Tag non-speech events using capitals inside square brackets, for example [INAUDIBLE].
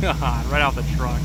[LAUGHS] Right off the truck.